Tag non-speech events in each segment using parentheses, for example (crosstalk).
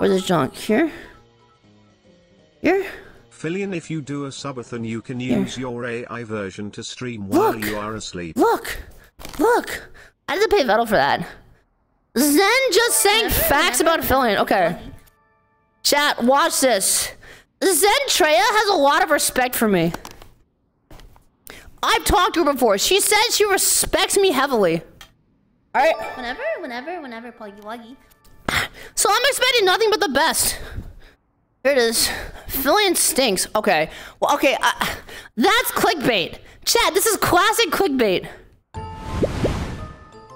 Where's the junk? Here? Here? Filian, if you do a subathon, you can use your AI version to stream while Look. you are asleep. Look! Look! I didn't pay Vettel for that. Zen just saying facts about Filian. Okay. Chat, watch this. Zentreya has a lot of respect for me. I've talked to her before. She says she respects me heavily. Alright? Whenever, whenever, whenever, Puggy Wuggy. So I'm expecting nothing but the best. Here it is. Filian stinks. Okay. Well, okay. Uh, that's clickbait. Chat, this is classic clickbait.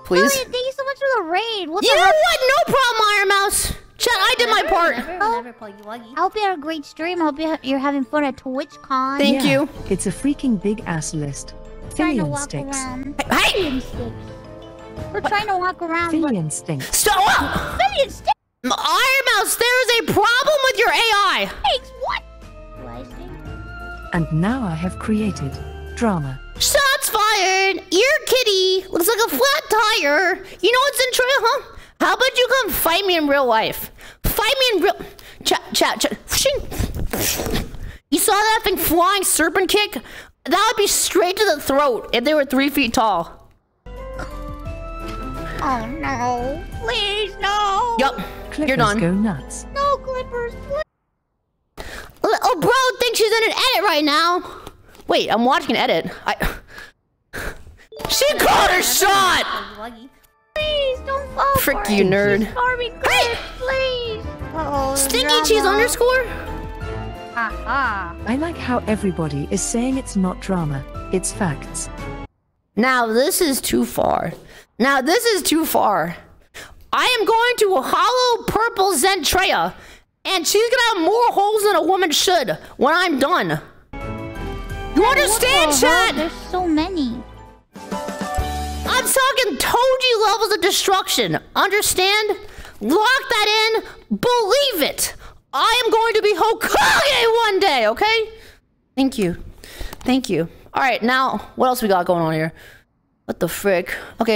Please. Filian, thank you so much for the raid. What You the know what? No problem, Ironmouse. Chat, I did my part. Whenever, whenever, I hope you had a great stream. I hope you you're having fun at TwitchCon. Thank Yeah, you. It's a freaking big ass list. trying to Filian walk stinks. around. Hey! Filian stinks. We're trying to walk around. but- Filian stinks. Stop! up! Uh, Filian stinks. Iron Mouse, there is a problem with your AI. What? Do I stink? And now I have created drama. Shots fired. Ear kitty looks like a flat tire. You know what's in true, huh? How about you come fight me in real life? Fight me in real. Chat, chat, chat. You saw that thing flying serpent kick? That would be straight to the throat if they were three feet tall. Oh no! Please no! Yup. Clippers You're done. go nuts. No clippers, please. Oh, bro thinks she's in an edit right now. Wait, I'm watching an edit. I. (sighs) She caught her shot. Puggy Please don't fall Frick for you, it. nerd. She's farming clips, please. Uh-oh, Stinky drama. cheese underscore. Ha I like how everybody is saying it's not drama, it's facts. Now this is too far. Now this is too far. I am going to hollow purple Zentreya, and she's gonna have more holes than a woman should when I'm done. You understand, hell? There's so many. I'm talking Toji levels of destruction. Understand? Lock that in. Believe it. I am going to be Hokage one day, okay? Thank you. Thank you. All right, now, what else we got going on here? What the frick? Okay.